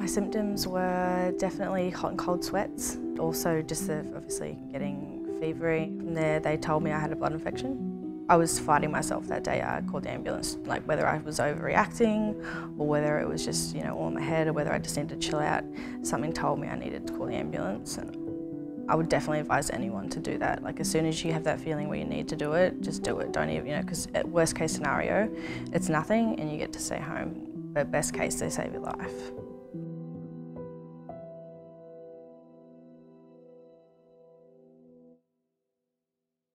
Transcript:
My symptoms were definitely hot and cold sweats, also just the, obviously getting fevery. From there they told me I had a blood infection. I was fighting myself that day. I called the ambulance, like whether I was overreacting or whether it was just, you know, all in my head or whether I just needed to chill out. Something told me I needed to call the ambulance and I would definitely advise anyone to do that. Like as soon as you have that feeling where you need to do it, just do it. Don't even, you know, because at worst case scenario, it's nothing and you get to stay home. But best case, they save your life.